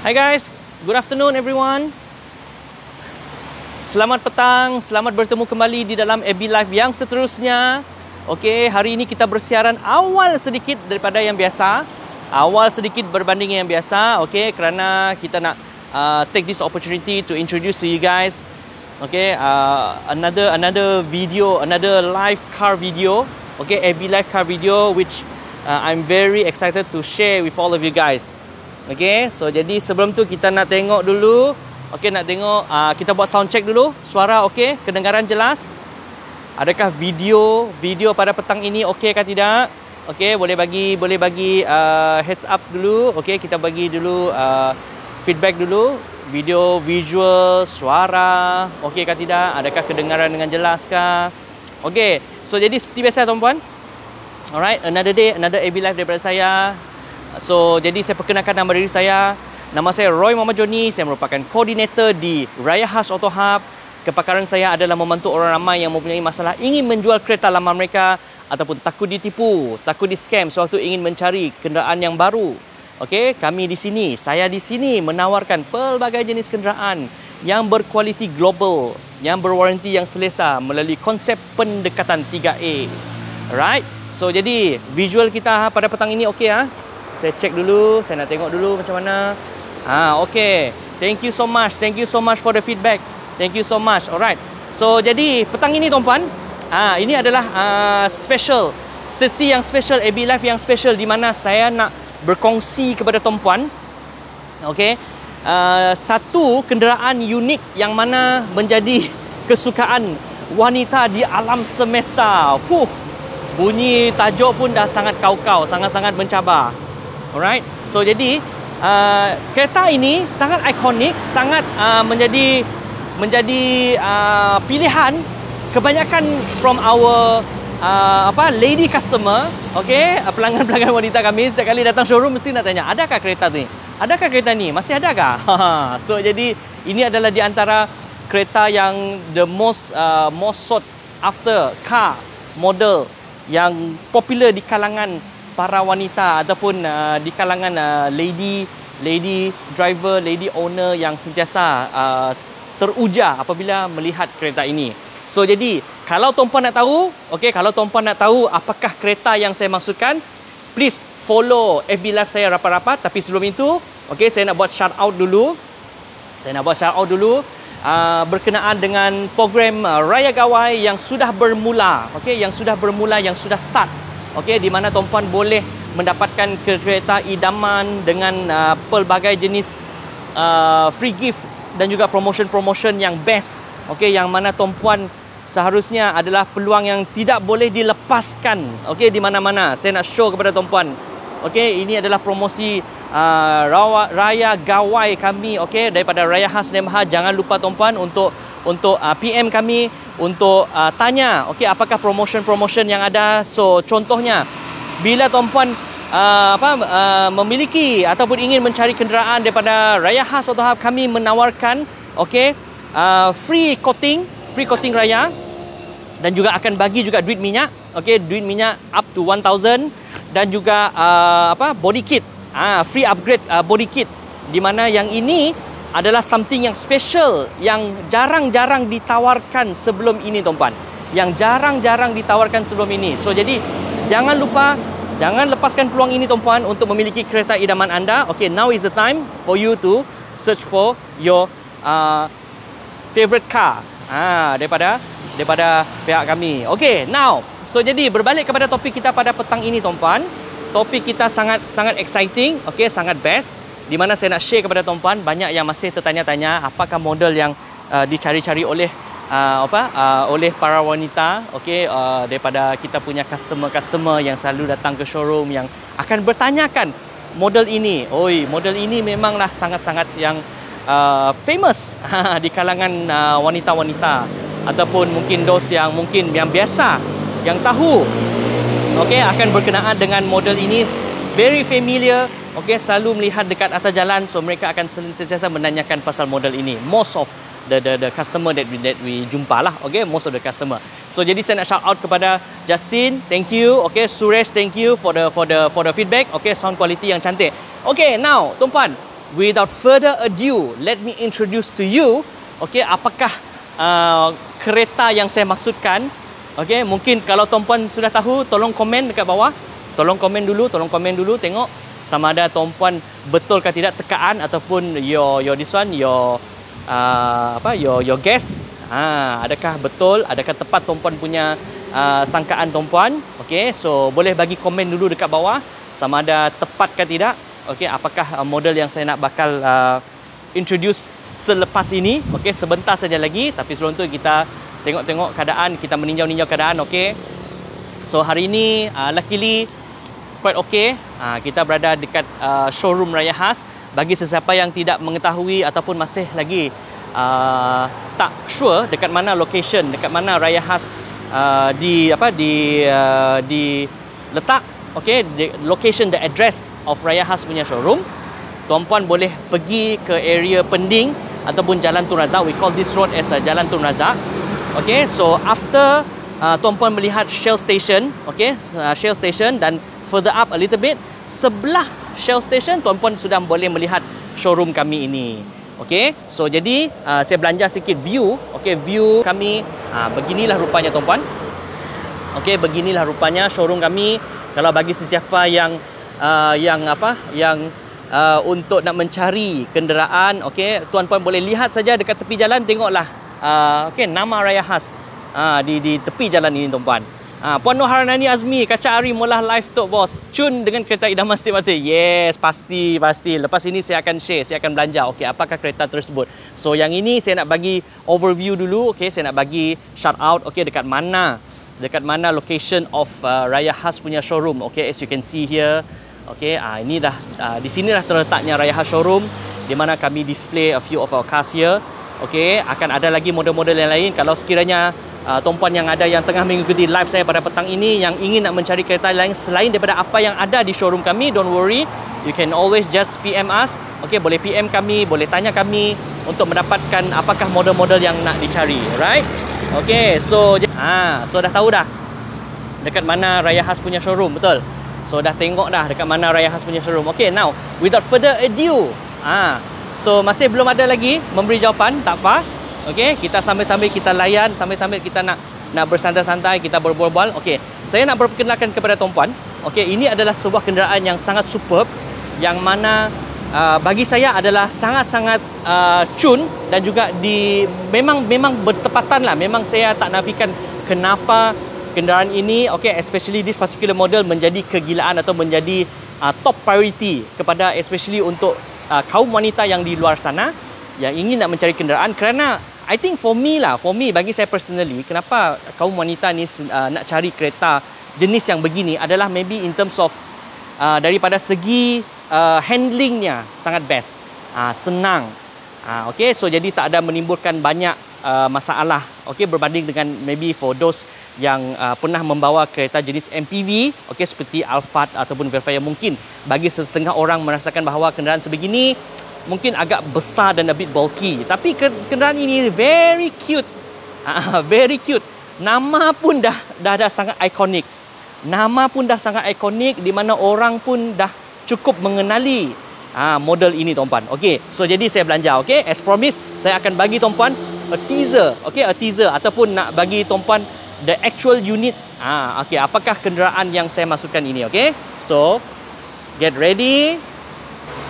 Hi guys, good afternoon everyone. Selamat petang, selamat bertemu kembali di dalam AB Live yang seterusnya. Okey, hari ini kita bersiaran awal sedikit daripada yang biasa. Awal sedikit berbanding yang biasa, okey, kerana kita nak uh, take this opportunity to introduce to you guys okay uh, another another video another live car video okay AB live car video which uh, I'm very excited to share with all of you guys okay so jadi sebelum tu kita nak tengok dulu. Okay nak tengok uh, kita buat sound check dulu. Suara okay kedengaran jelas. Adakah video video pada petang ini okay ke tidak? Okay boleh bagi boleh bagi uh, heads up dulu. Okay kita bagi dulu uh, feedback dulu. Video visual suara okey ke tidak? Adakah kedengaran dengan jelas ke okey so jadi seperti biasa tuan-puan. Alright another day another AB live daripada saya so jadi saya perkenalkan nama diri saya nama saya Roy Muhammad Joni saya merupakan koordinator di Raya Khas Auto Hub kepakaran saya adalah membantu orang ramai yang mempunyai masalah ingin menjual kereta lama mereka ataupun takut ditipu takut di scam sewaktu ingin mencari kenderaan yang baru Okey, kami di sini, saya di sini menawarkan pelbagai jenis kenderaan yang berkualiti global, yang berwaranti yang selesa melalui konsep pendekatan 3A. Alright. So jadi visual kita pada petang ini okey ah. Saya cek dulu, saya nak tengok dulu macam mana. Ah, okey. Thank you so much. Thank you so much for the feedback. Thank you so much. Alright. So jadi petang ini tuan-puan, ah ini adalah uh, special sesi yang special AB Live yang special di mana saya nak berkongsi kepada tuan-puan okey uh, satu kenderaan unik yang mana menjadi kesukaan wanita di alam semesta huh bunyi tajuk pun dah sangat kau-kau sangat-sangat mencabar alright? So jadi uh, kereta ini sangat ikonik sangat uh, menjadi menjadi uh, pilihan kebanyakan from our uh, apa lady customer okey uh, pelanggan-pelanggan wanita kami setiap kali datang showroom mesti nak tanya adakah kereta ni? Adakah kereta ni? Masih adakah so jadi ini adalah di antara kereta yang the most uh, most sought after car model yang popular di kalangan para wanita ataupun uh, di kalangan uh, lady lady driver lady owner yang sentiasa uh, teruja apabila melihat kereta ini So jadi kalau tuan-puan nak tahu, okey kalau tuan-puan nak tahu apakah kereta yang saya maksudkan, please follow FB Live saya rapat-rapat tapi sebelum itu, okey saya nak buat shout out dulu. Saya nak buat shout out dulu uh, berkenaan dengan program uh, Raya Gawai yang sudah bermula, okey yang sudah bermula yang sudah start. Okey di mana tuan-puan boleh mendapatkan kereta idaman dengan uh, pelbagai jenis uh, free gift dan juga promotion-promotion yang best. Okey yang mana tuan-puan seharusnya adalah peluang yang tidak boleh dilepaskan. Okey di mana-mana. Saya nak show kepada tuan-puan. Okey ini adalah promosi uh, raya gawai kami. Okey daripada Raya Khas Nemha jangan lupa tuan-puan untuk untuk uh, PM kami untuk uh, tanya okey apakah promotion-promotion yang ada? So contohnya bila tuan-puan uh, apa uh, memiliki ataupun ingin mencari kenderaan daripada Raya Khas Auto Hub kami menawarkan okey uh, free coating free coating raya dan juga akan bagi juga duit minyak okey duit minyak up to 1000 dan juga uh, apa body kit. Ah uh, free upgrade uh, body kit. Di mana yang ini adalah something yang special yang jarang-jarang ditawarkan sebelum ini tuan-tuan yang jarang-jarang ditawarkan sebelum ini so jadi jangan lupa jangan lepaskan peluang ini tuan-tuan untuk memiliki kereta idaman anda okay now is the time for you to search for your uh, favorite car ah daripada daripada pihak kami. Okay, now. So jadi berbalik kepada topik kita pada petang ini tuan-puan. Topik kita sangat sangat exciting, okay, sangat best di mana saya nak share kepada tuan-puan banyak yang masih tertanya-tanya apakah model yang uh, dicari-cari oleh uh, apa uh, oleh para wanita okey uh, daripada kita punya customer-customer yang selalu datang ke showroom yang akan bertanyakan model ini. Oi, model ini memanglah sangat-sangat yang uh, famous di kalangan uh, wanita-wanita ataupun mungkin dos yang mungkin yang biasa yang tahu okey akan berkenaan dengan model ini very familiar okey selalu melihat dekat atas jalan so mereka akan sentiasa menanyakan pasal model ini most of the the the customer that we that we jumpa lah okey most of the customer so jadi saya nak shout out kepada Justin thank you okey Suresh thank you for the for the for the feedback okey sound quality yang cantik okey now tuan-puan without further ado, let me introduce to you, okay, apakah uh, kereta yang saya maksudkan. Okay, mungkin kalau tuan-puan sudah tahu, tolong komen dekat bawah. Tolong komen dulu, tolong komen dulu, tengok sama ada tuan-puan betul ke tidak tekaan ataupun your your this one your uh, apa your your guess. Ha adakah betul adakah tepat tuan-puan punya uh, sangkaan tuan-puan? Okey so boleh bagi komen dulu dekat bawah sama ada tepat ke tidak? Okey apakah uh, model yang saya nak bakal uh, introduce selepas ini? Okey sebentar saja lagi tapi sebelum tu kita tengok-tengok keadaan kita meninjau-ninjau keadaan okey so hari ini uh, luckily quite okay. Uh, kita berada dekat uh, showroom Raya Has. Bagi sesiapa yang tidak mengetahui ataupun masih lagi uh, tak sure dekat mana location, dekat mana Raya Has uh, di apa di uh, di letak, okay, the location, the address of Raya Has punya showroom. Tuan-puan boleh pergi ke area Pending ataupun Jalan Tun Razak. We call this road as a Jalan Tun Razak. Okay, so after uh, tuan-puan melihat Shell Station, okay, uh, Shell Station dan further up a little bit sebelah Shell Station tuan-puan sudah boleh melihat showroom kami ini. Okey so jadi uh, saya belanja sikit view. Okey view kami uh, beginilah rupanya tuan-puan. Okey beginilah rupanya showroom kami. Kalau bagi sesiapa yang uh, yang apa yang uh, untuk nak mencari kenderaan okey tuan-puan boleh lihat saja dekat tepi jalan. Tengoklah uh, okey nama Raya Has uh, di di tepi jalan ini tuan-puan Ha, Puan Nur Haranani Azmi, Kaca Ari Molah Live Talk Boss. Cun dengan kereta idaman setiap mata. Yes, pasti, pasti. Lepas ini saya akan share, saya akan belanja. Okey, apakah kereta tersebut? So, yang ini saya nak bagi overview dulu. Okey, saya nak bagi shout out. Okey, dekat mana? Dekat mana location of uh, Raya Has punya showroom? Okey, as you can see here. Okey, ah ini dah uh, di sini dah terletaknya Raya Has showroom di mana kami display a few of our cars here. Okey, akan ada lagi model-model yang lain kalau sekiranya uh, tuan-puan yang ada yang tengah mengikuti live saya pada petang ini yang ingin nak mencari kereta lain selain daripada apa yang ada di showroom kami don't worry. You can always just PM us. Okay boleh PM kami boleh tanya kami untuk mendapatkan apakah model-model yang nak dicari right okay so ha so dah tahu dah dekat mana Raya Has punya showroom betul? So dah tengok dah dekat mana Raya Has punya showroom. Okay now without further ado ha so masih belum ada lagi memberi jawapan tak apa Okey, kita sambil-sambil kita layan, sambil-sambil kita nak nak bersantai-santai, kita berbual-bual. Okey, saya nak perkenalkan kepada tuan-puan. Okey, ini adalah sebuah kenderaan yang sangat superb yang mana uh, bagi saya adalah sangat-sangat uh, cun dan juga di memang memang bertepatan lah. Memang saya tak nafikan kenapa kenderaan ini, okey, especially this particular model menjadi kegilaan atau menjadi uh, top priority kepada especially untuk uh, kaum wanita yang di luar sana yang ingin nak mencari kenderaan kerana I think for me lah, for me bagi saya personally, kenapa kaum wanita ni uh, nak cari kereta jenis yang begini adalah maybe in terms of uh, daripada segi uh, handlingnya sangat best, uh, senang, uh, okay, so jadi tak ada menimbulkan banyak uh, masalah, okay, berbanding dengan maybe for those yang uh, pernah membawa kereta jenis MPV, okay, seperti Alphard ataupun Velfire mungkin. Bagi setengah orang merasakan bahawa kenderaan sebegini mungkin agak besar dan a bit bulky. Tapi kenderaan ini very cute. Uh, very cute. Nama pun dah dah dah sangat ikonik nama pun dah sangat ikonik di mana orang pun dah cukup mengenali uh, model ini tuan-puan. Okey so jadi saya belanja okey? As promised saya akan bagi tuan-puan a teaser okey? A teaser ataupun nak bagi tuan-puan the actual unit. Ah uh, okey apakah kenderaan yang saya masukkan ini okey? So get ready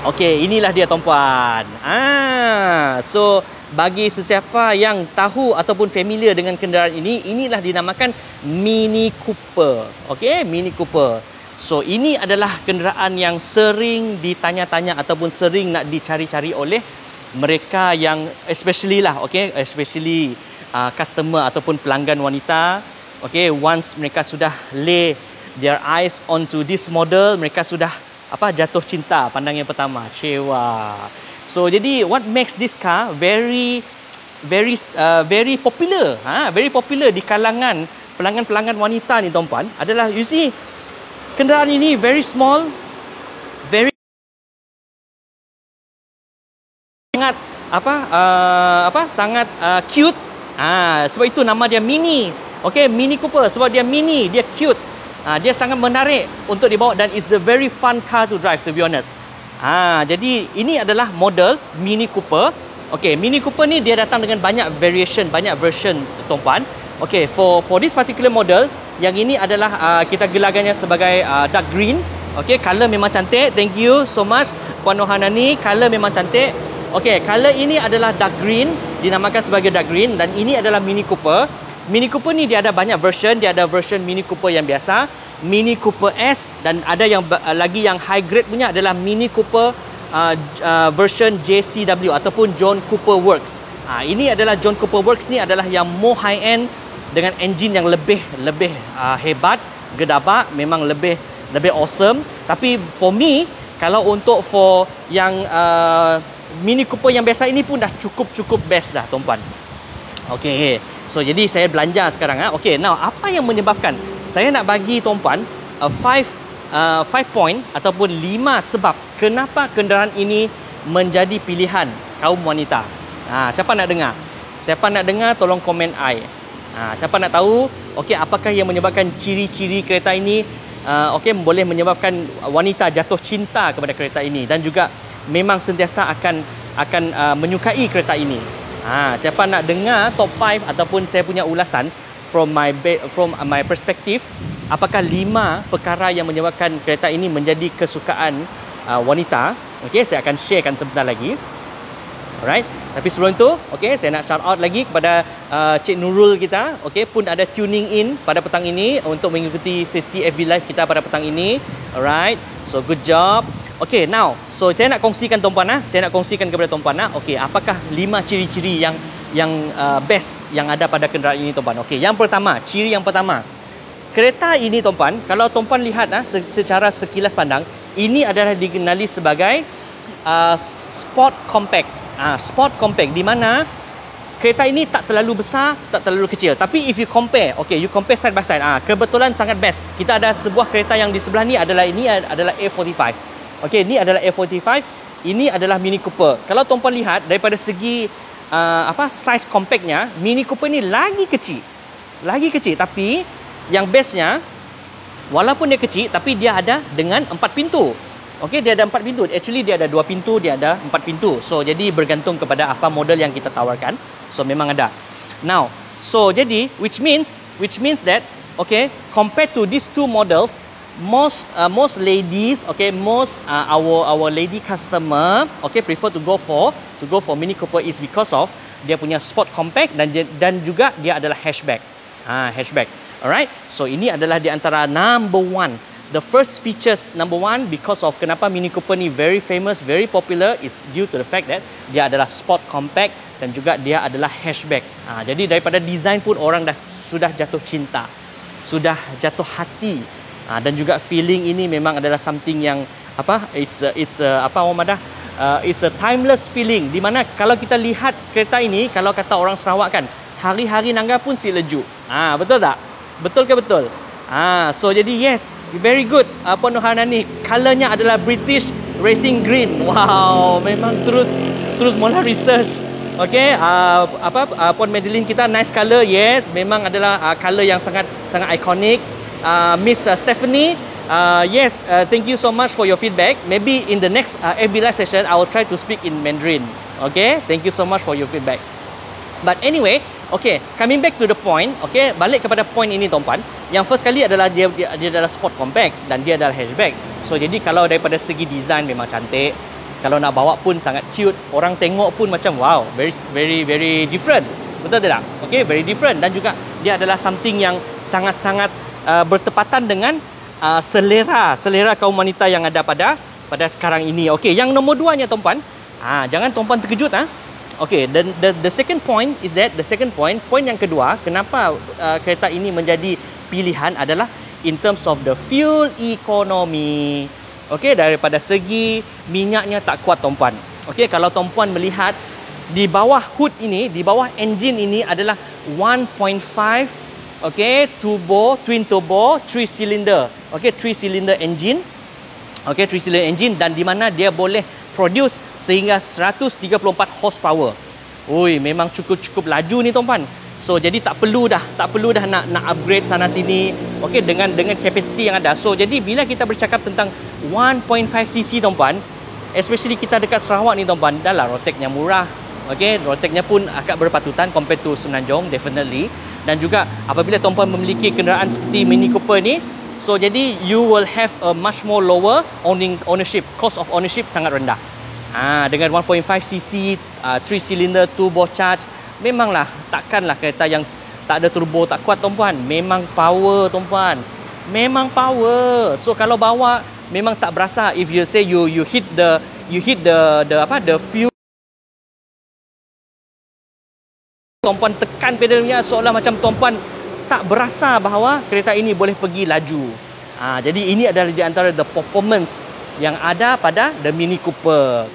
Okey, inilah dia tuan-puan. Ah, so bagi sesiapa yang tahu ataupun familiar dengan kenderaan ini, inilah dinamakan Mini Cooper. Okey, Mini Cooper. So ini adalah kenderaan yang sering ditanya-tanya ataupun sering nak dicari-cari oleh mereka yang especially lah, okey, especially uh, customer ataupun pelanggan wanita. Okey, once mereka sudah lay their eyes onto this model, mereka sudah apa jatuh cinta pandang yang pertama. Cewa. So jadi what makes this car very very uh, very popular? Ha very popular di kalangan pelanggan-pelanggan wanita ni tuan-puan adalah you see kenderaan ini very small very sangat apa uh, apa sangat uh, cute. Ah sebab itu nama dia mini. Okey mini cooper. Sebab dia mini dia cute Uh, dia sangat menarik untuk dibawa dan it's a very fun car to drive to be honest. Ha, jadi ini adalah model Mini Cooper. Okey, Mini Cooper ni dia datang dengan banyak variation, banyak version tuan-puan. Okey, for for this particular model, yang ini adalah uh, kita gelarkannya sebagai uh, dark green. Okey, color memang cantik. Thank you so much Puan Nohanani. Color memang cantik. Okey, color ini adalah dark green, dinamakan sebagai dark green dan ini adalah Mini Cooper. Mini Cooper ni dia ada banyak version, dia ada version Mini Cooper yang biasa, Mini Cooper S dan ada yang uh, lagi yang high grade punya adalah Mini Cooper uh, uh, version JCW ataupun John Cooper Works. Ha, ini adalah John Cooper Works ni adalah yang more high end dengan engine yang lebih lebih uh, hebat, gedabak, memang lebih lebih awesome. Tapi for me, kalau untuk for yang uh, Mini Cooper yang biasa ini pun dah cukup-cukup best dah tuan-puan. Okay, so jadi saya belanja sekarang. Ha? Okay, now apa yang menyebabkan saya nak bagi tuan-puan uh, five uh, five point ataupun lima sebab kenapa kenderaan ini menjadi pilihan kaum wanita. Ha, siapa nak dengar? Siapa nak dengar tolong komen I. Ha, siapa nak tahu okey apakah yang menyebabkan ciri-ciri kereta ini uh, okey boleh menyebabkan wanita jatuh cinta kepada kereta ini dan juga memang sentiasa akan akan uh, menyukai kereta ini. Ha, siapa nak dengar top 5 ataupun saya punya ulasan from my from my perspective apakah lima perkara yang menyebabkan kereta ini menjadi kesukaan uh, wanita? Okey saya akan sharekan sebentar lagi. Alright tapi sebelum itu okey saya nak shout out lagi kepada uh, Cik Nurul kita. Okey pun ada tuning in pada petang ini untuk mengikuti sesi FB live kita pada petang ini. Alright so good job okey now so saya nak kongsikan tuan-puan ah saya nak kongsikan kepada tuan-puan ah okey apakah lima ciri-ciri yang yang uh, best yang ada pada kenderaan ini tuan-puan. Okey, yang pertama, ciri yang pertama. Kereta ini tuan-puan, kalau tuan-puan lihat ah secara sekilas pandang, ini adalah dikenali sebagai uh, sport compact. Uh, sport compact di mana kereta ini tak terlalu besar, tak terlalu kecil. Tapi if you compare, okay, you compare side by side, ah, uh, kebetulan sangat best. Kita ada sebuah kereta yang di sebelah ni adalah ini adalah A45. Okey, ini adalah A45. Ini adalah Mini Cooper. Kalau tuan-puan lihat daripada segi uh, apa size compactnya Mini Cooper ni lagi kecil. Lagi kecil tapi yang bestnya walaupun dia kecil tapi dia ada dengan empat pintu. Okey, dia ada empat pintu. Actually dia ada dua pintu, dia ada empat pintu. So jadi bergantung kepada apa model yang kita tawarkan. So memang ada. Now, so jadi which means which means that okay, compared to these two models, most uh, most ladies okay most uh, our our lady customer okay prefer to go for to go for Mini Cooper is because of dia punya sport compact dan dan juga dia adalah hatchback. Ha hatchback. Alright? So ini adalah di antara number one. The first features number one because of kenapa Mini Cooper ni very famous very popular is due to the fact that dia adalah sport compact dan juga dia adalah hatchback. Ha, jadi daripada design pun orang dah sudah jatuh cinta sudah jatuh hati Ha, dan juga feeling ini memang adalah something yang apa it's a, it's a, apa orang madah uh, it's a timeless feeling di mana kalau kita lihat kereta ini kalau kata orang Sarawak kan hari-hari nangga pun si leju. Ha, betul tak? Betul ke betul? Ha, so jadi yes, very good. Apa uh, Nuhana ni? Colornya adalah British Racing Green. Wow, memang terus terus mula research. Okay, uh, apa uh, Puan Madeline kita nice color. Yes, memang adalah uh, color yang sangat sangat ikonik uh, Miss uh, Stephanie. Uh, yes, uh, thank you so much for your feedback. Maybe in the next uh, FB Live session, I will try to speak in Mandarin. Okay, thank you so much for your feedback. But anyway, okay, coming back to the point, okay, balik kepada point ini tuan-puan. Yang first kali adalah dia, dia, dia adalah sport compact dan dia adalah hatchback. So jadi kalau daripada segi design memang cantik, kalau nak bawa pun sangat cute, orang tengok pun macam wow, very very very different. Betul tak? Okay, very different dan juga dia adalah something yang sangat-sangat uh, bertepatan dengan uh, selera selera kaum wanita yang ada pada pada sekarang ini. Okey, yang nombor dua nya tuan-puan, ha, jangan tuan-puan terkejut ha. Okey, the, the the second point is that the second point, point yang kedua, kenapa uh, kereta ini menjadi pilihan adalah in terms of the fuel economy. Okey, daripada segi minyaknya tak kuat tuan-puan. Okey, kalau tuan-puan melihat di bawah hood ini, di bawah engine ini adalah 1.5 okay turbo twin turbo three cylinder. Okay three cylinder engine. Okay three cylinder engine dan di mana dia boleh produce sehingga 134 horsepower. Oi memang cukup-cukup laju ni tuan-tuan so jadi tak perlu dah tak perlu dah nak nak upgrade sana sini. Okay dengan dengan capacity yang ada. So jadi bila kita bercakap tentang 1.5 cc tuan-tuan especially kita dekat Sarawak ni tuan-puan, dah lah roteknya murah. Okey, roteknya pun agak berpatutan compared to Semenanjung definitely. Dan juga apabila tuan-puan memiliki kenderaan seperti Mini Cooper ni, so jadi you will have a much more lower owning ownership, cost of ownership sangat rendah. Ha, dengan 1.5 cc, uh, 3 cylinder turbo charge, memanglah takkanlah kereta yang tak ada turbo tak kuat tuan-puan. Memang power tuan-puan. Memang power. So kalau bawa memang tak berasa if you say you you hit the you hit the the apa the fuel tuan-puan tekan pedalnya seolah macam tuan-puan tak berasa bahawa kereta ini boleh pergi laju. Ha, jadi ini adalah di antara the performance yang ada pada the Mini Cooper.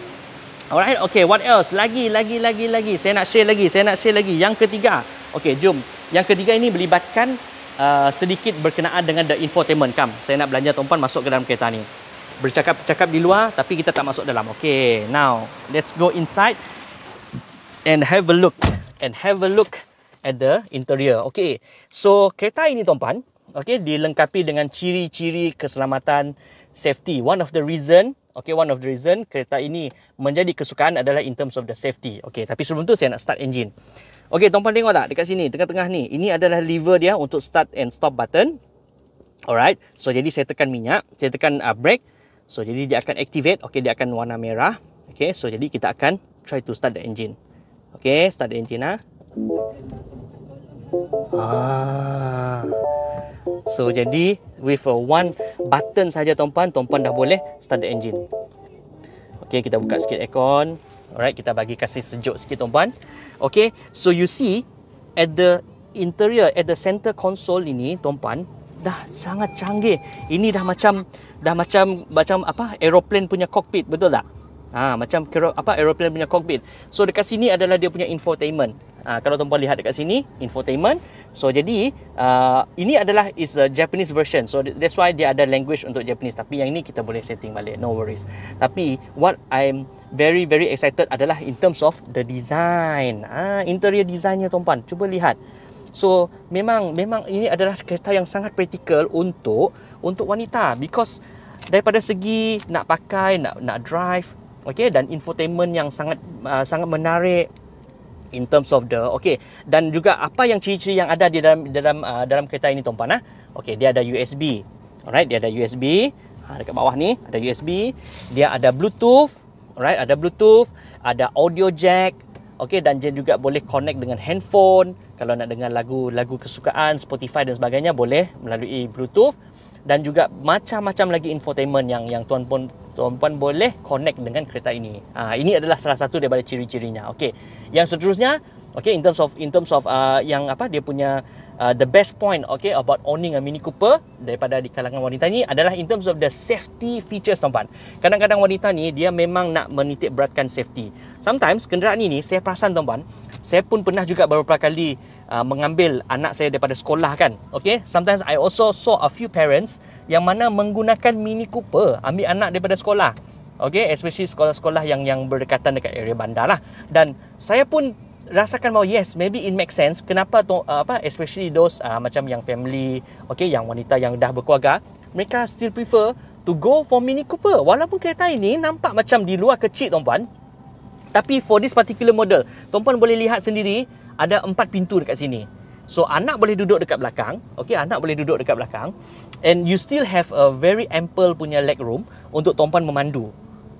Alright, okay, what else? Lagi, lagi, lagi, lagi. Saya nak share lagi, saya nak share lagi. Yang ketiga, okay, jom. Yang ketiga ini melibatkan uh, sedikit berkenaan dengan the infotainment kam. Saya nak belanja tuan-puan masuk ke dalam kereta ni. Bercakap-cakap di luar tapi kita tak masuk dalam. Okay, now let's go inside and have a look and have a look at the interior. Okay, so kereta ini tuan-puan, okay, dilengkapi dengan ciri-ciri keselamatan safety. One of the reason Okay, one of the reason kereta ini menjadi kesukaan adalah in terms of the safety. Okay, tapi sebelum tu saya nak start engine. Okey, tuan-tuan tengok tak dekat sini, tengah-tengah ni. Ini adalah lever dia untuk start and stop button. Alright. So jadi saya tekan minyak, saya tekan uh, brake. So jadi dia akan activate. Okey, dia akan warna merah. Okey, so jadi kita akan try to start the engine. Okey, start the engine ah. Ah. So jadi with a one button saja tuan-tuan, tuan-tuan dah boleh start the engine. Okey, kita buka sikit aircon. Alright, kita bagi kasih sejuk sikit tuan-puan. Okay, so you see at the interior, at the center console ini tuan-puan, dah sangat canggih. Ini dah macam dah macam macam apa aeroplane punya cockpit, betul tak? Ha, macam apa aeroplane punya cockpit. So dekat sini adalah dia punya infotainment. Ha, kalau tuan-puan lihat dekat sini, infotainment. So jadi uh, ini adalah is a Japanese version. So that's why dia ada language untuk Japanese. Tapi yang ini kita boleh setting balik, no worries. Tapi what I'm very very excited adalah in terms of the design. Ah, ha, interior designnya tuan-puan. Cuba lihat. So memang memang ini adalah kereta yang sangat praktikal untuk untuk wanita because daripada segi nak pakai, nak nak drive, okay, dan infotainment yang sangat uh, sangat menarik in terms of the okay dan juga apa yang ciri-ciri yang ada di dalam dalam uh, dalam kereta ini tuan-puan ah. Okey, dia ada USB. Alright, dia ada USB. Ha, dekat bawah ni ada USB. Dia ada Bluetooth. Alright, ada Bluetooth, ada audio jack. Okey, dan dia juga boleh connect dengan handphone. Kalau nak dengar lagu-lagu kesukaan, Spotify dan sebagainya boleh melalui Bluetooth dan juga macam-macam lagi infotainment yang yang tuan pun tuan-puan boleh connect dengan kereta ini. Ha, ini adalah salah satu daripada ciri-cirinya. Okey. Yang seterusnya, okey in terms of in terms of uh, yang apa dia punya uh, the best point okay about owning a Mini Cooper daripada di kalangan wanita ni adalah in terms of the safety features tuan-puan. Kadang-kadang wanita ni dia memang nak menitik beratkan safety. Sometimes kenderaan ini saya perasan tuan-puan, saya pun pernah juga beberapa kali uh, mengambil anak saya daripada sekolah kan. Okay, sometimes I also saw a few parents yang mana menggunakan Mini Cooper ambil anak daripada sekolah. Okay, especially sekolah-sekolah yang yang berdekatan dekat area bandar lah. Dan saya pun rasakan bahawa yes, maybe it makes sense. Kenapa tu, uh, apa, especially those uh, macam yang family, okay, yang wanita yang dah berkeluarga, mereka still prefer to go for Mini Cooper. Walaupun kereta ini nampak macam di luar kecil, tuan-puan. Tapi for this particular model, tuan-puan boleh lihat sendiri, ada empat pintu dekat sini. So anak boleh duduk dekat belakang, okay, anak boleh duduk dekat belakang and you still have a very ample punya leg room untuk tuan-puan memandu.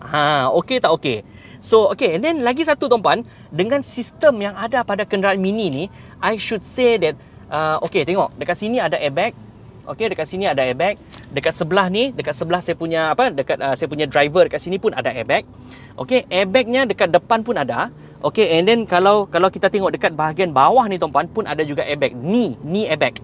Ha, okay tak okay? So, okay, and then lagi satu tuan-puan, dengan sistem yang ada pada kenderaan mini ni, I should say that, uh, okay, tengok, dekat sini ada airbag, okay, dekat sini ada airbag, dekat sebelah ni, dekat sebelah saya punya, apa, dekat uh, saya punya driver dekat sini pun ada airbag, okay, airbagnya dekat depan pun ada, Okay, and then kalau kalau kita tengok dekat bahagian bawah ni tuan-puan pun ada juga airbag. Ni, ni airbag.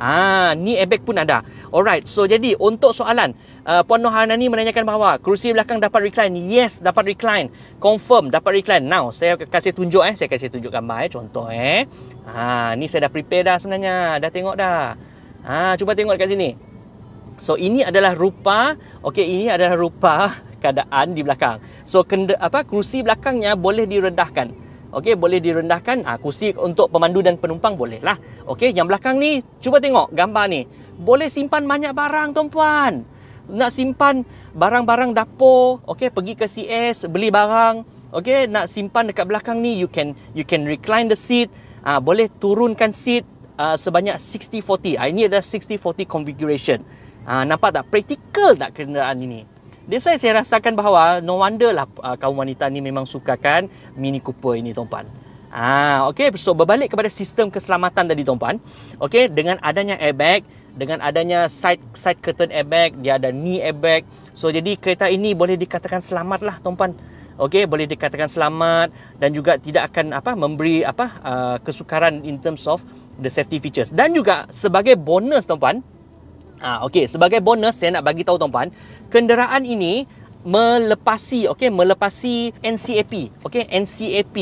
Ah, ni airbag pun ada. Alright, so jadi untuk soalan uh, Puan Nohana ni menanyakan bahawa kerusi belakang dapat recline. Yes, dapat recline. Confirm dapat recline. Now, saya kasih tunjuk eh, saya kasih tunjuk gambar eh, contoh eh. Ha, ni saya dah prepare dah sebenarnya. Dah tengok dah. Ha, cuba tengok dekat sini. So ini adalah rupa, okey ini adalah rupa keadaan di belakang. So kenda, apa kerusi belakangnya boleh direndahkan. Okey, boleh direndahkan. Ah ha, kerusi untuk pemandu dan penumpang boleh lah. Okey, yang belakang ni cuba tengok gambar ni. Boleh simpan banyak barang tuan-puan. nak simpan barang-barang dapur, okey, pergi ke CS, beli barang, okey, nak simpan dekat belakang ni, you can you can recline the seat, uh, boleh turunkan seat uh, sebanyak 60-40. Uh, ini adalah 60-40 configuration. Uh, nampak tak? Practical tak kenderaan ini? That's why saya rasakan bahawa no wonder lah uh, kaum wanita ni memang sukakan Mini Cooper ini tuan-puan. Ah, okay. So berbalik kepada sistem keselamatan tadi tuan-puan. Okay, dengan adanya airbag, dengan adanya side side curtain airbag, dia ada knee airbag. So jadi kereta ini boleh dikatakan selamat lah Okay, boleh dikatakan selamat dan juga tidak akan apa memberi apa uh, kesukaran in terms of the safety features. Dan juga sebagai bonus tuan-puan, ah, okay, sebagai bonus saya nak bagi tahu tuan-puan, kenderaan ini melepasi okey melepasi NCAP okey NCAP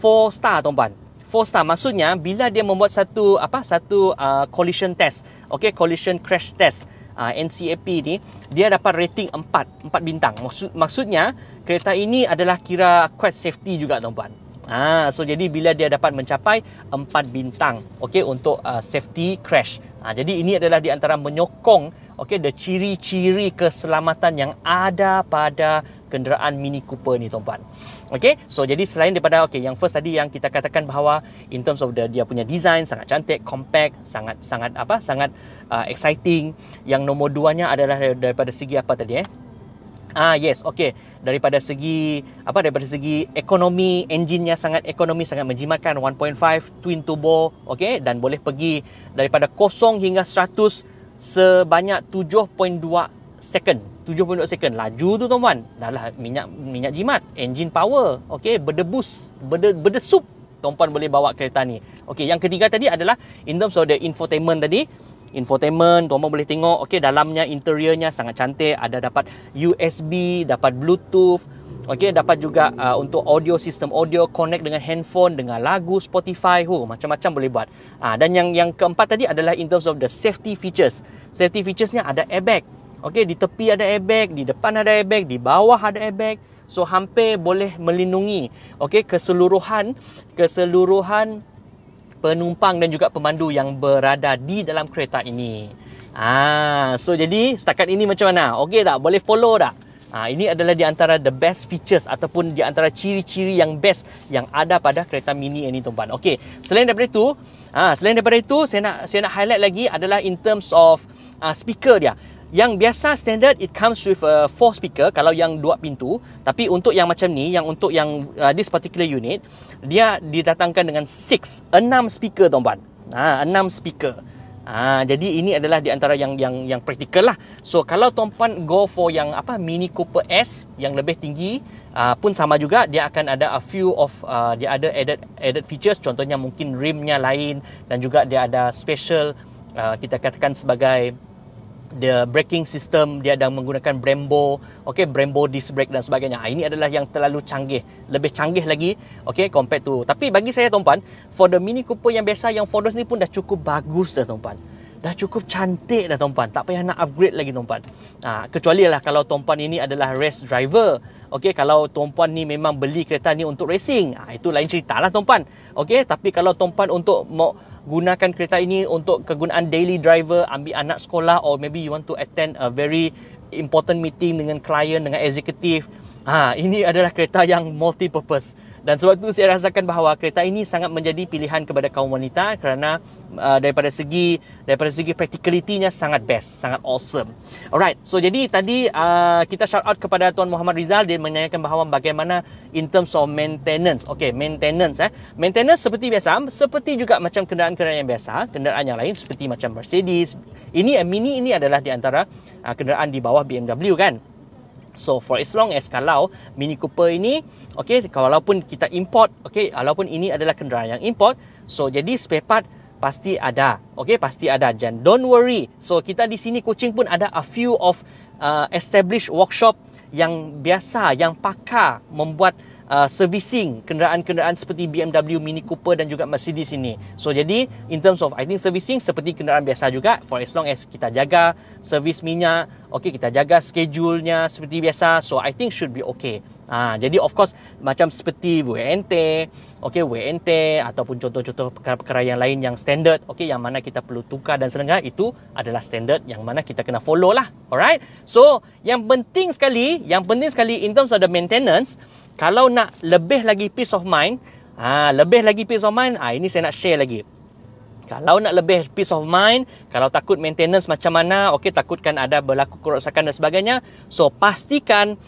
4 star tuan-tuan 4 star maksudnya bila dia membuat satu apa satu uh, collision test okey collision crash test uh, NCAP ni dia dapat rating 4 4 bintang maksud maksudnya kereta ini adalah kira quite safety juga tuan-tuan Ha, so jadi bila dia dapat mencapai 4 bintang okey untuk uh, safety crash. Ha, jadi ini adalah di antara menyokong okey the ciri-ciri keselamatan yang ada pada kenderaan Mini Cooper ni tuan-tuan. Okey, so jadi selain daripada okey yang first tadi yang kita katakan bahawa in terms of the dia punya design sangat cantik, compact, sangat sangat apa? sangat uh, exciting. Yang nombor duanya adalah daripada segi apa tadi eh? Ah yes, okey. Daripada segi apa daripada segi ekonomi, enjinnya sangat ekonomi, sangat menjimatkan 1.5 twin turbo, okey dan boleh pergi daripada kosong hingga 100 sebanyak 7.2 second. 7.2 second. Laju tu tuan-tuan. Dahlah minyak minyak jimat, engine power, okey, berdebus, berde, berdesup. Tuan-tuan boleh bawa kereta ni. Okey, yang ketiga tadi adalah in terms of the infotainment tadi infotainment tuan-tuan boleh tengok okey dalamnya interiornya sangat cantik ada dapat USB dapat bluetooth okey dapat juga uh, untuk audio sistem audio connect dengan handphone dengan lagu Spotify hu macam-macam boleh buat uh, dan yang yang keempat tadi adalah in terms of the safety features safety featuresnya ada airbag okey di tepi ada airbag di depan ada airbag di bawah ada airbag so hampir boleh melindungi okey keseluruhan keseluruhan penumpang dan juga pemandu yang berada di dalam kereta ini. Ah, so jadi setakat ini macam mana? Okey tak? Boleh follow tak? Ah, ini adalah di antara the best features ataupun di antara ciri-ciri yang best yang ada pada kereta mini ini tuan-tuan. Okey, selain daripada itu, ah, selain daripada itu saya nak saya nak highlight lagi adalah in terms of ah, speaker dia. Yang biasa standard it comes with a four speaker kalau yang dua pintu tapi untuk yang macam ni yang untuk yang uh, this particular unit dia didatangkan dengan six enam speaker tuan-tuan. Ha enam speaker. Ha jadi ini adalah di antara yang yang yang praktikal lah. So kalau tuan-tuan go for yang apa Mini Cooper S yang lebih tinggi uh, pun sama juga dia akan ada a few of uh, dia ada added added features contohnya mungkin rimnya lain dan juga dia ada special uh, kita katakan sebagai the braking system dia ada menggunakan Brembo okey Brembo disc brake dan sebagainya. Ha, ini adalah yang terlalu canggih lebih canggih lagi okey compared to tapi bagi saya tuan-tuan for the Mini Cooper yang biasa yang Fordos ni pun dah cukup bagus dah tuan-tuan dah cukup cantik dah tuan-tuan tak payah nak upgrade lagi tuan-tuan ha, kecuali lah kalau tuan-tuan ini adalah race driver okey kalau tuan-tuan ni memang beli kereta ni untuk racing. Ha, itu lain cerita lah tuan-tuan okey tapi kalau tuan-tuan untuk mau gunakan kereta ini untuk kegunaan daily driver, ambil anak sekolah or maybe you want to attend a very important meeting dengan klien, dengan eksekutif. Ha, ini adalah kereta yang multi purpose. Dan sebab itu saya rasakan bahawa kereta ini sangat menjadi pilihan kepada kaum wanita kerana uh, daripada segi daripada segi practicality-nya sangat best, sangat awesome. Alright, so jadi tadi uh, kita shout out kepada Tuan Muhammad Rizal dia menanyakan bahawa bagaimana in terms of maintenance. Okay, maintenance eh. Maintenance seperti biasa, seperti juga macam kenderaan-kenderaan yang biasa, kenderaan yang lain seperti macam Mercedes. Ini Mini ini adalah di antara uh, kenderaan di bawah BMW kan. So for as long as kalau Mini Cooper ini okey walaupun kita import okey walaupun ini adalah kenderaan yang import so jadi spare part pasti ada okey pasti ada. Dan don't worry. So kita di sini Kuching pun ada a few of uh, established workshop yang biasa yang pakar membuat uh, servicing kenderaan-kenderaan seperti BMW, Mini Cooper dan juga Mercedes ini. So jadi in terms of I think servicing seperti kenderaan biasa juga for as long as kita jaga servis minyak, okay kita jaga schedule-nya seperti biasa. So I think should be okay. Ha, jadi of course macam seperti WNT, okey WNT ataupun contoh-contoh perkara-perkara yang lain yang standard, okey yang mana kita perlu tukar dan selengah itu adalah standard yang mana kita kena follow lah. Alright. So, yang penting sekali, yang penting sekali in terms of the maintenance, kalau nak lebih lagi peace of mind, ha, lebih lagi peace of mind, ha, ini saya nak share lagi. Kalau nak lebih peace of mind, kalau takut maintenance macam mana, okey takutkan ada berlaku kerosakan dan sebagainya, so pastikan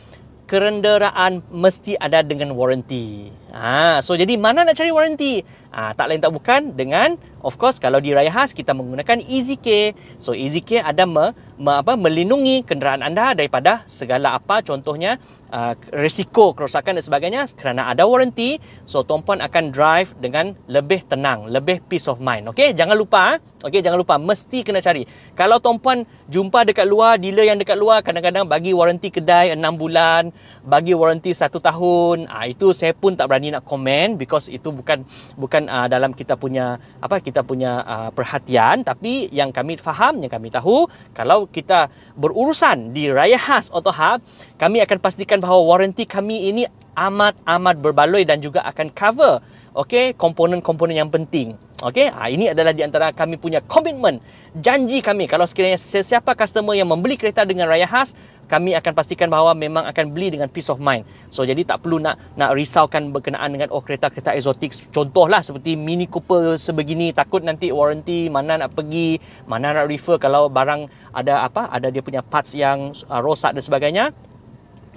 kenderaan mesti ada dengan warranty. Ha, so jadi mana nak cari warranty? Ha, tak lain tak bukan dengan of course kalau di Raya Khas kita menggunakan EasyCare. So EasyCare ada me, me, apa, melindungi kenderaan anda daripada segala apa contohnya uh, risiko kerosakan dan sebagainya kerana ada warranty. So tuan akan drive dengan lebih tenang, lebih peace of mind. Okey, jangan lupa. Okey, jangan lupa mesti kena cari. Kalau tuan jumpa dekat luar dealer yang dekat luar kadang-kadang bagi warranty kedai 6 bulan, bagi warranty 1 tahun, ah itu saya pun tak berani nak komen because itu bukan bukan uh, dalam kita punya apa kita punya uh, perhatian. Tapi yang kami faham yang kami tahu kalau kita berurusan di Raya Khas Auto Hub kami akan pastikan bahawa warranty kami ini amat amat berbaloi dan juga akan cover okey komponen-komponen yang penting okey ha, ini adalah di antara kami punya komitmen janji kami kalau sekiranya sesiapa customer yang membeli kereta dengan Raya Khas kami akan pastikan bahawa memang akan beli dengan peace of mind. So jadi tak perlu nak nak risaukan berkenaan dengan oh kereta-kereta eksotik. Contohlah seperti Mini Cooper sebegini takut nanti warranty mana nak pergi, mana nak refer kalau barang ada apa, ada dia punya parts yang uh, rosak dan sebagainya.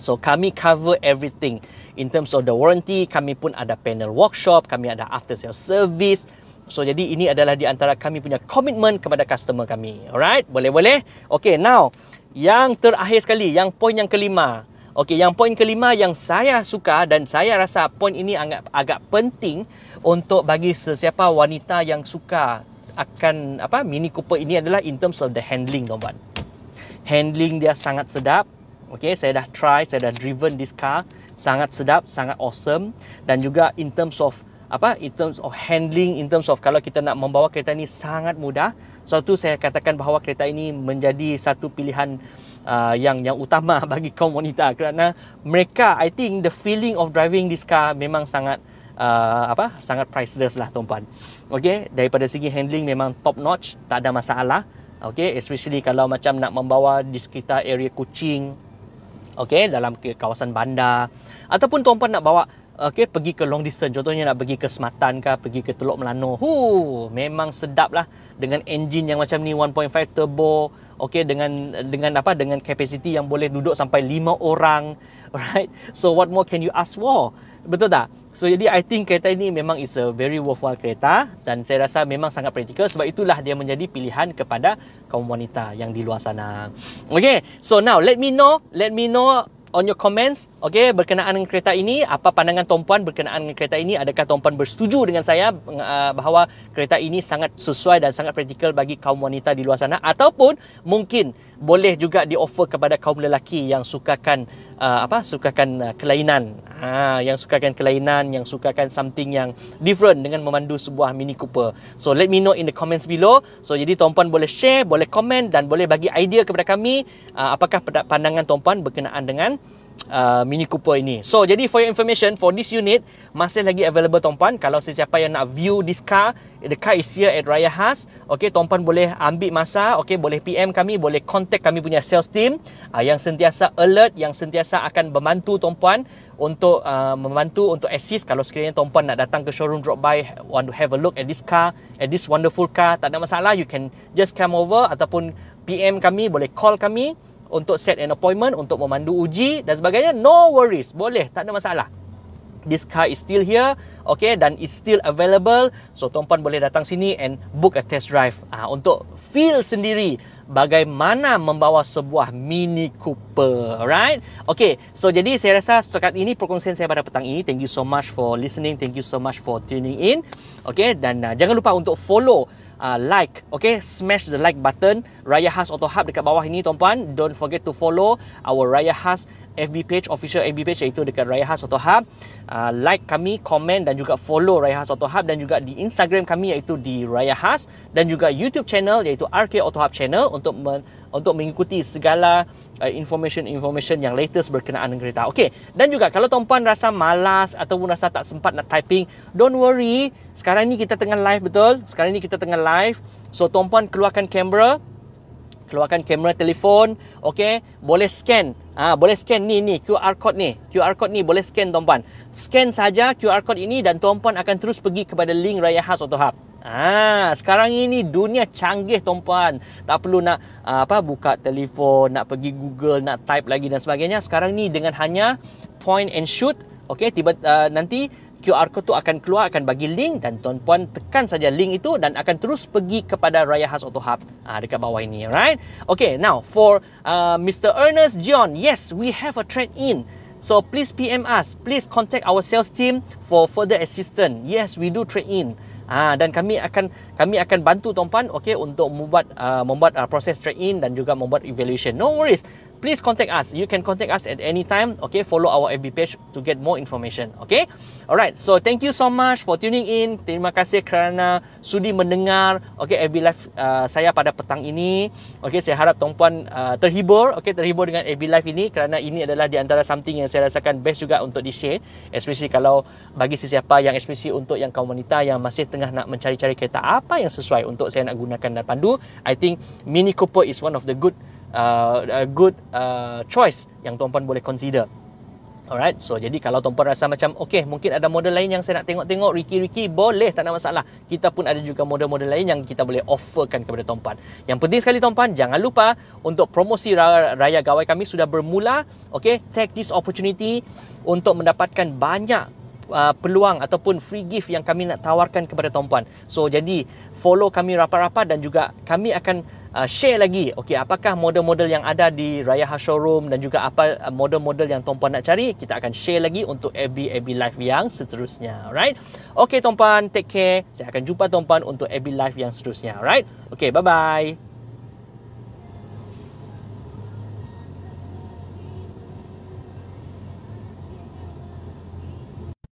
So kami cover everything in terms of the warranty, kami pun ada panel workshop, kami ada after sales service. So jadi ini adalah di antara kami punya komitmen kepada customer kami. Alright, boleh-boleh. Okay, now yang terakhir sekali, yang poin yang kelima. Okey, yang poin kelima yang saya suka dan saya rasa poin ini agak agak penting untuk bagi sesiapa wanita yang suka akan apa Mini Cooper ini adalah in terms of the handling, tuan-tuan. Handling dia sangat sedap. Okey, saya dah try, saya dah driven this car, sangat sedap, sangat awesome dan juga in terms of apa? In terms of handling in terms of kalau kita nak membawa kereta ini sangat mudah. Suatu saya katakan bahawa kereta ini menjadi satu pilihan uh, yang yang utama bagi kaum wanita. Kerana mereka I think the feeling of driving this car memang sangat uh, apa? Sangat priceless lah tuan-puan. Okey daripada segi handling memang top notch tak ada masalah. Okey especially kalau macam nak membawa di sekitar area Kuching. Okey dalam kawasan bandar. Ataupun tuan-puan nak bawa okay, pergi ke long distance. Contohnya nak pergi ke Sematan ke pergi ke Teluk Melano. Hu memang sedap lah dengan engine yang macam ni 1.5 turbo. Okay, dengan dengan apa dengan capacity yang boleh duduk sampai 5 orang right? So what more can you ask for? Betul tak? So jadi I think kereta ini memang is a very worthwhile kereta dan saya rasa memang sangat praktikal. Sebab itulah dia menjadi pilihan kepada kaum wanita yang di luar sana. Okay so now let me know let me know on your comments okay berkenaan dengan kereta ini apa pandangan tuan berkenaan dengan kereta ini? Adakah tuan bersetuju dengan saya uh, bahawa kereta ini sangat sesuai dan sangat praktikal bagi kaum wanita di luar sana? Ataupun mungkin boleh juga di offer kepada kaum lelaki yang sukakan uh, apa sukakan uh, kelainan. Ha yang sukakan kelainan yang sukakan something yang different dengan memandu sebuah Mini Cooper. So let me know in the comments below. So jadi tuan boleh share boleh komen dan boleh bagi idea kepada kami uh, apakah pandangan tuan berkenaan dengan uh, Mini Cooper ini. So, jadi for your information, for this unit, masih lagi available tuan-puan. Kalau sesiapa yang nak view this car, the car is here at Raya Has. Okay, tuan-puan boleh ambil masa, okay, boleh PM kami, boleh contact kami punya sales team uh, yang sentiasa alert, yang sentiasa akan membantu tuan-puan untuk uh, membantu untuk assist kalau sekiranya tuan-puan nak datang ke showroom drop by want to have a look at this car at this wonderful car tak ada masalah you can just come over ataupun PM kami boleh call kami untuk set an appointment untuk memandu uji dan sebagainya no worries. Boleh tak ada masalah. This car is still here okay dan is still available. So tuan-puan boleh datang sini and book a test drive. Uh, untuk feel sendiri bagaimana membawa sebuah Mini Cooper right okay so jadi saya rasa setakat ini perkongsian saya pada petang ini. Thank you so much for listening. Thank you so much for tuning in. Okay dan uh, jangan lupa untuk follow uh, like okay? Smash the like button. Raya Has Auto Hub dekat bawah ini tuan-puan. Don't forget to follow our Raya Has FB page, official FB page iaitu dekat Raya Khas Auto Hub. Uh, like kami, komen dan juga follow Raya Khas Auto Hub dan juga di Instagram kami iaitu di Raya Khas dan juga YouTube channel iaitu RK Auto Hub channel untuk men- untuk mengikuti segala uh, information-information yang latest berkenaan dengan kereta. Okey, dan juga kalau tuan-puan rasa malas ataupun rasa tak sempat nak typing, don't worry. Sekarang ni kita tengah live betul? Sekarang ni kita tengah live. So tuan-puan keluarkan kamera, keluarkan kamera telefon, okey, boleh scan. Ah, ha, boleh scan ni ni QR code ni. QR code ni boleh scan tuan-puan. Scan saja QR code ini dan tuan-puan akan terus pergi kepada link Raya Khas Auto Hub. Ah, sekarang ini dunia canggih tuan-puan. Tak perlu nak uh, apa buka telefon, nak pergi Google, nak type lagi dan sebagainya. Sekarang ni dengan hanya point and shoot, okey, tiba uh, nanti QR code tu akan keluar akan bagi link dan tuan-puan tekan saja link itu dan akan terus pergi kepada Raya Khas Auto Hub. Uh, dekat bawah ini right okay now for uh, Mr Ernest John. Yes we have a trade in so please PM us. Please contact our sales team for further assistance. Yes we do trade in Ha, dan kami akan kami akan bantu tuan-puan okey untuk membuat uh, membuat uh, proses trade in dan juga membuat evaluation. No worries please contact us. You can contact us at any time. Okay, follow our FB page to get more information. Okay, alright. So thank you so much for tuning in. Terima kasih kerana sudi mendengar. Okay, FB Live uh, saya pada petang ini. Okay, saya harap tuan-puan uh, terhibur. Okay, terhibur dengan FB Live ini kerana ini adalah di antara something yang saya rasakan best juga untuk di share. Especially kalau bagi sesiapa yang especially untuk yang kaum wanita yang masih tengah nak mencari-cari kereta apa yang sesuai untuk saya nak gunakan dan pandu. I think Mini Cooper is one of the good uh, a good uh, choice yang tuan-puan boleh consider. Alright, so jadi kalau tuan-puan rasa macam okay, mungkin ada model lain yang saya nak tengok-tengok Ricky-Ricky, boleh, tak ada masalah. Kita pun ada juga model-model lain yang kita boleh offerkan kepada tuan-puan. Yang penting sekali tuan-puan, jangan lupa untuk promosi raya gawai kami sudah bermula. Okay, take this opportunity untuk mendapatkan banyak uh, peluang ataupun free gift yang kami nak tawarkan kepada tuan-puan. So jadi follow kami rapat-rapat dan juga kami akan uh, share lagi. Okey apakah model-model yang ada di Raya Showroom dan juga apa uh, model-model yang tuan-puan nak cari? Kita akan share lagi untuk FB FB Live yang seterusnya. Alright? Okey tuan-puan take care. Saya akan jumpa tuan-puan untuk FB Live yang seterusnya. Alright? Okey bye bye